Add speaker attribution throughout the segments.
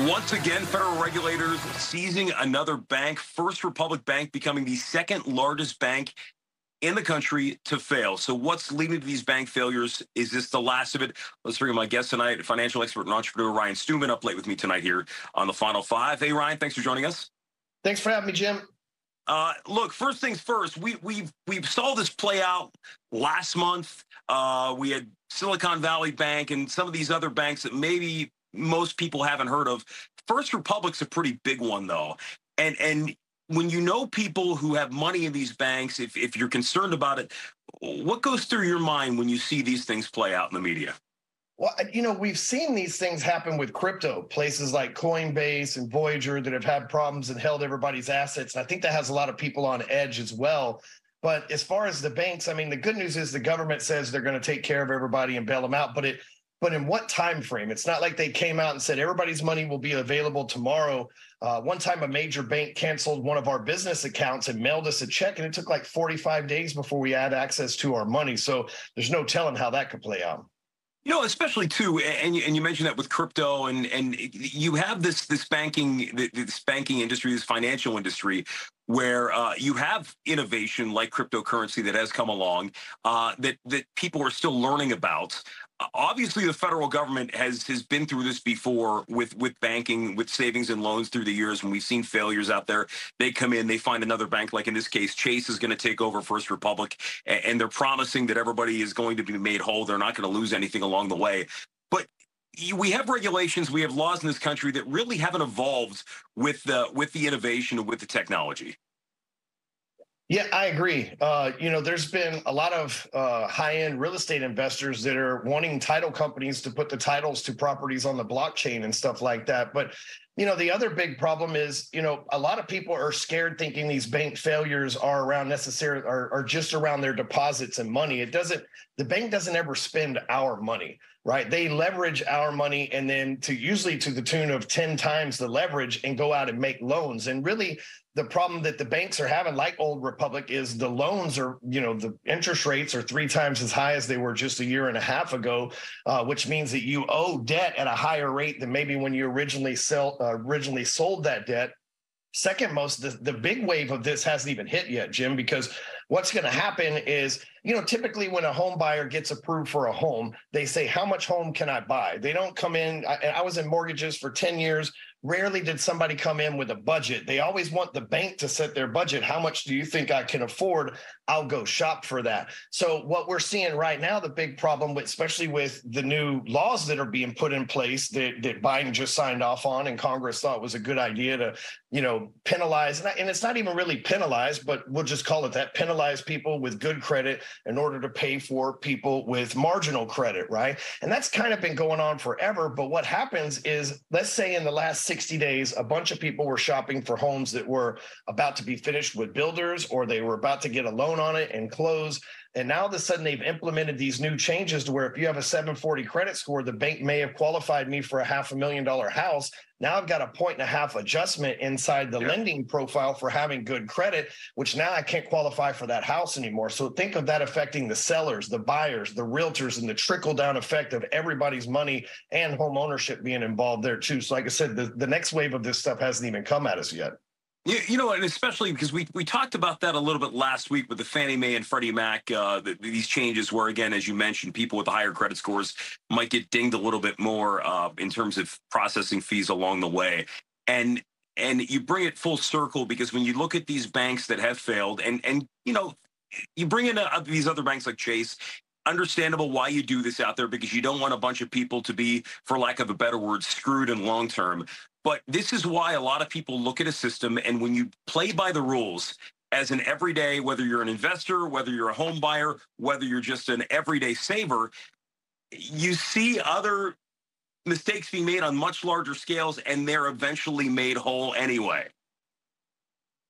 Speaker 1: Once again, federal regulators seizing another bank. First Republic Bank becoming the second largest bank in the country to fail. So, what's leading to these bank failures? Is this the last of it? Let's bring in my guest tonight, financial expert and entrepreneur Ryan Stewman, up late with me tonight here on the Final Five. Hey, Ryan, thanks for joining us.
Speaker 2: Thanks for having me, Jim.
Speaker 1: Uh, look, first things first. We we we saw this play out last month. Uh, we had Silicon Valley Bank and some of these other banks that maybe most people haven't heard of. First Republic's a pretty big one though. And and when you know people who have money in these banks, if if you're concerned about it, what goes through your mind when you see these things play out in the media?
Speaker 2: Well, you know, we've seen these things happen with crypto, places like Coinbase and Voyager that have had problems and held everybody's assets. And I think that has a lot of people on edge as well. But as far as the banks, I mean, the good news is the government says they're going to take care of everybody and bail them out. But it but in what time frame? It's not like they came out and said everybody's money will be available tomorrow. Uh, one time, a major bank canceled one of our business accounts and mailed us a check, and it took like 45 days before we had access to our money. So there's no telling how that could play out.
Speaker 1: You know, especially too, and you, and you mentioned that with crypto, and and you have this this banking this banking industry, this financial industry, where uh, you have innovation like cryptocurrency that has come along uh, that that people are still learning about. Obviously the federal government has has been through this before with with banking with savings and loans through the years when we've seen failures out there. They come in they find another bank like in this case chase is going to take over first republic and they're promising that everybody is going to be made whole. They're not going to lose anything along the way we have regulations we have laws in this country that really haven't evolved with the with the innovation and with the technology
Speaker 2: yeah, I agree. Uh, you know, there's been a lot of uh, high-end real estate investors that are wanting title companies to put the titles to properties on the blockchain and stuff like that. But you know, the other big problem is, you know, a lot of people are scared thinking these bank failures are around necessary are, are just around their deposits and money. It doesn't. The bank doesn't ever spend our money right? They leverage our money and then to usually to the tune of 10 times the leverage and go out and make loans. And really, the problem that the banks are having, like Old Republic, is the loans are, you know, the interest rates are three times as high as they were just a year and a half ago, uh, which means that you owe debt at a higher rate than maybe when you originally sell uh, originally sold that debt. Second most, the, the big wave of this hasn't even hit yet, Jim, because what's going to happen is, you know, typically when a home buyer gets approved for a home, they say, How much home can I buy? They don't come in. I, I was in mortgages for 10 years. Rarely did somebody come in with a budget. They always want the bank to set their budget. How much do you think I can afford? I'll go shop for that. So what we're seeing right now, the big problem, with, especially with the new laws that are being put in place that, that Biden just signed off on, and Congress thought was a good idea to, you know, penalize, and it's not even really penalize, but we'll just call it that, penalize people with good credit in order to pay for people with marginal credit, right? And that's kind of been going on forever. But what happens is, let's say in the last 60 days, a bunch of people were shopping for homes that were about to be finished with builders, or they were about to get a loan on it and close. And now all of a sudden they've implemented these new changes to where if you have a 740 credit score, the bank may have qualified me for a half a million dollar house. Now I've got a point and a half adjustment inside the lending profile for having good credit, which now I can't qualify for that house anymore. So think of that affecting the sellers, the buyers, the realtors, and the trickle down effect of everybody's money and home ownership being involved there too. So like I said, the, the next wave of this stuff hasn't even come at us yet.
Speaker 1: You, you know, and especially because we we talked about that a little bit last week with the Fannie Mae and Freddie Mac, uh, the, these changes were, again, as you mentioned, people with higher credit scores might get dinged a little bit more uh, in terms of processing fees along the way. And and you bring it full circle because when you look at these banks that have failed, and and you know, you bring in uh, these other banks like Chase, understandable why you do this out there because you don't want a bunch of people to be, for lack of a better word, screwed in long term. But this is why a lot of people look at a system, and when you play by the rules as an everyday, whether you're an investor, whether you're a home buyer, whether you're just an everyday saver, you see other mistakes being made on much larger scales, and they're eventually made whole anyway.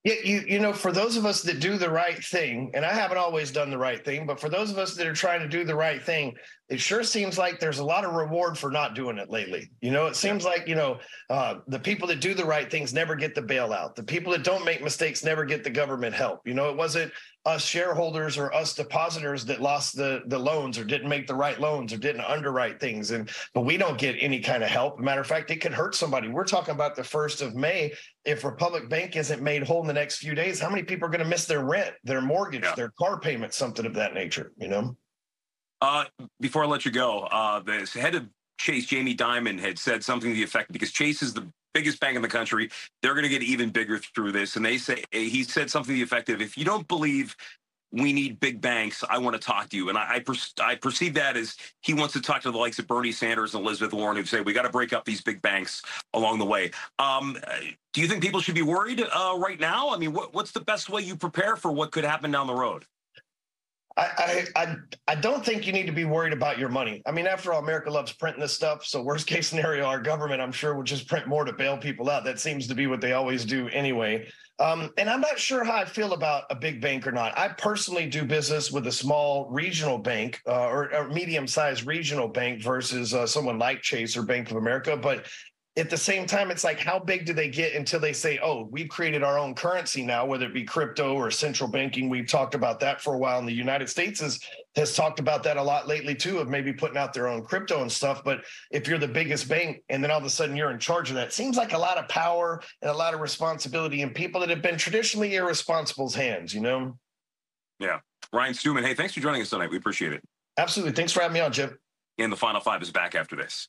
Speaker 2: Yeah, you you know, for those of us that do the right thing, and I haven't always done the right thing, but for those of us that are trying to do the right thing, it sure seems like there's a lot of reward for not doing it lately. You know, it seems like you know uh, the people that do the right things never get the bailout. The people that don't make mistakes never get the government help. You know, it wasn't us shareholders or us depositors that lost the the loans or didn't make the right loans or didn't underwrite things. And but we don't get any kind of help. Matter of fact it could hurt somebody. We're talking about the first of may. If republic bank isn't made whole in the next few days how many people are going to miss their rent their mortgage yeah. their car payment something of that nature you know?
Speaker 1: Uh, before i let you go uh, the head of chase jamie dimon had said something to the effect because chase is the biggest bank in the country. They're going to get even bigger through this. And they say, he said something effective. If you don't believe we need big banks, I want to talk to you. And I, I, per, I, perceive that as he wants to talk to the likes of Bernie Sanders and Elizabeth Warren who say, we got to break up these big banks along the way. Um, do you think people should be worried uh, right now? I mean, what, what's the best way you prepare for what could happen down the road?
Speaker 2: I, I I don't think you need to be worried about your money. I mean, after all, America loves printing this stuff. So worst case scenario, our government, I'm sure, would just print more to bail people out. That seems to be what they always do anyway. Um, and I'm not sure how I feel about a big bank or not. I personally do business with a small regional bank uh, or a medium-sized regional bank versus uh, someone like Chase or Bank of America. But at the same time, it's like, how big do they get until they say, oh, we've created our own currency now, whether it be crypto or central banking? We've talked about that for a while. And the United States has, has talked about that a lot lately, too, of maybe putting out their own crypto and stuff. But if you're the biggest bank and then all of a sudden you're in charge of that, seems like a lot of power and a lot of responsibility in people that have been traditionally irresponsible's hands, you know?
Speaker 1: Yeah. Ryan Stewman, hey, thanks for joining us tonight. We appreciate it.
Speaker 2: Absolutely. Thanks for having me on, Jim.
Speaker 1: And the Final Five is back after this.